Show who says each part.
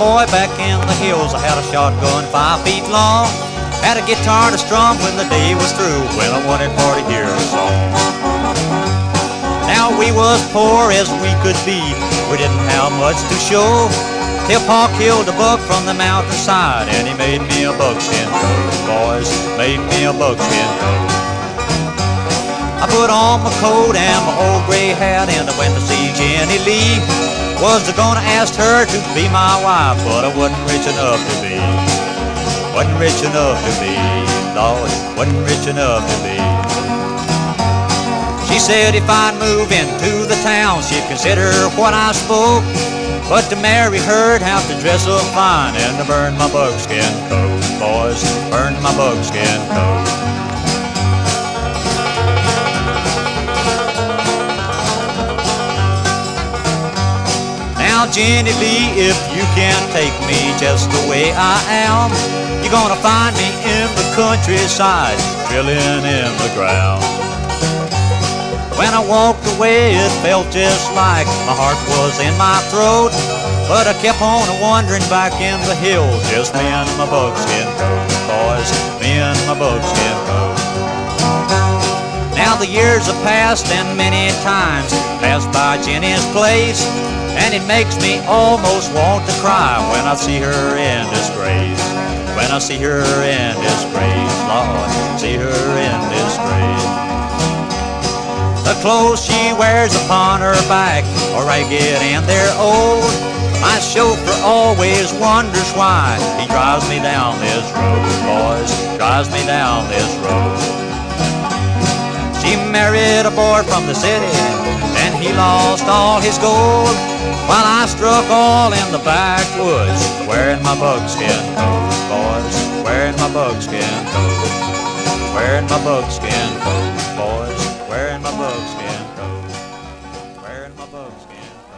Speaker 1: boy back in the hills. I had a shotgun five feet long. Had a guitar to strum when the day was through. Well, I wanted for to hear a song. Now we was poor as we could be. We didn't have much to show. Till Pa killed a buck from the mountainside and he made me a buckskin coat, boys. Made me a buckskin coat. I put on my coat and my old gray hat and I went to see Jenny Lee. Was gonna ask her to be my wife, but I wasn't rich enough to be. Wasn't rich enough to be, Lord, wasn't rich enough to be. She said if I'd move into the town, she'd consider what I spoke. But to marry her'd have to dress up fine and to burn my buckskin coat, boys, burn my buckskin coat. Now, Jenny Lee, if you can't take me just the way I am, you're gonna find me in the countryside, drilling in the ground. When I walked away, it felt just like my heart was in my throat. But I kept on wandering back in the hills, just me and my buckskin coat, boys, me and my buckskin coat. Now the years have passed and many times passed by Jenny's place. And it makes me almost want to cry when I see her in disgrace. When I see her in disgrace, Lord, see her in disgrace. The clothes she wears upon her back are ragged and they're old. My chauffeur always wonders why he drives me down this road, boys, drives me down this road. She married a boy from the city, and he lost all his gold. While I struck all in the backwoods, wearing my buckskin coat, boys, wearing my buckskin coat, wearing my buckskin coat, boys, wearing my buckskin coat, wearing my buckskin coat.